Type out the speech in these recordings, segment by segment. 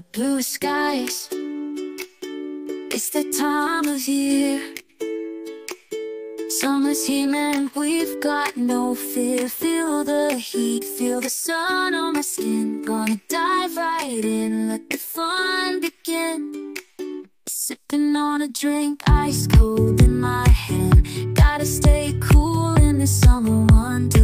the blue skies. It's the time of year. Summer's here and we've got no fear. Feel the heat, feel the sun on my skin. Gonna dive right in, let the fun begin. Sipping on a drink, ice cold in my hand. Gotta stay cool in the summer. Chilling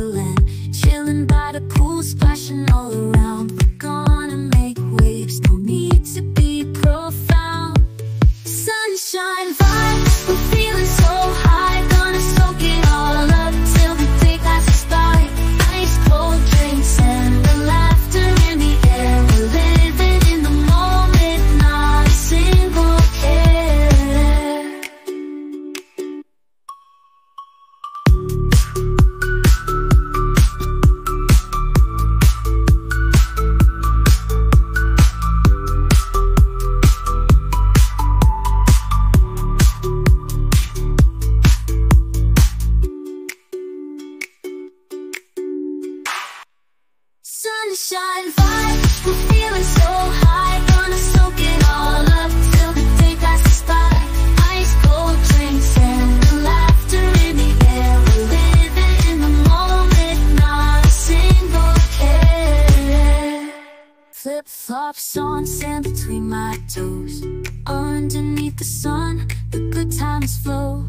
Flip flops on sand between my toes. Underneath the sun, the good times flow.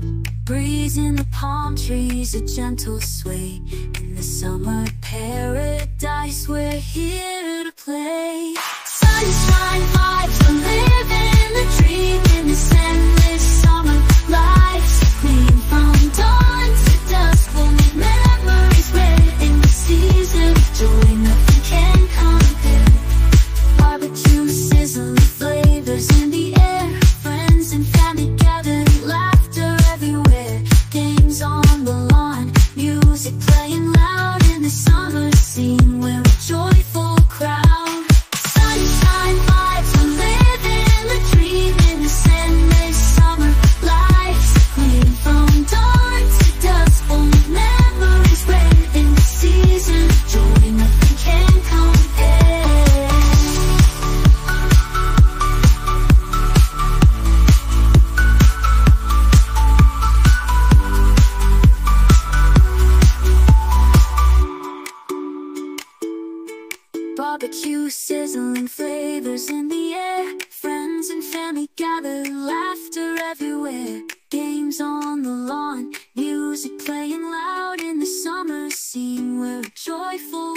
Breeze in the palm trees, a gentle sway. In the summer paradise, we're here to play. Flavors in the air. Friends and family gather, laughter everywhere. Games on the lawn, music playing loud in the summer scene. We're joyful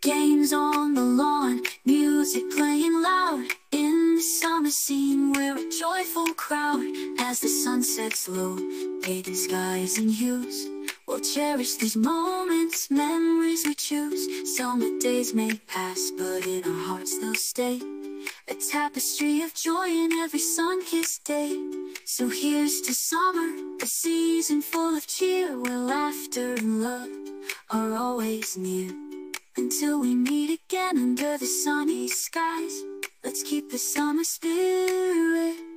Games on the lawn, music playing loud. In the summer scene, we're a joyful crowd. As the sun sets low, painted skies and hues. We'll cherish these moments, memories we choose. Summer days may pass, but in our hearts they'll stay. A tapestry of joy in every sun-kissed day. So here's to summer, a season full of cheer, where laughter and love are always near. Until we meet again under the sunny skies, let's keep the summer spirit